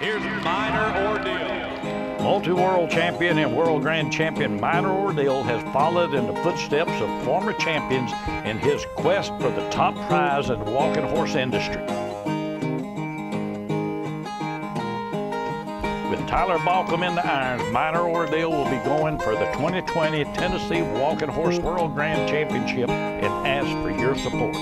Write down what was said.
Here's Minor Ordeal. Multi-world champion and world grand champion Minor Ordeal has followed in the footsteps of former champions in his quest for the top prize in the walking horse industry. With Tyler Balcom in the irons, Minor Ordeal will be going for the 2020 Tennessee Walking Horse World Grand Championship and ask for your support.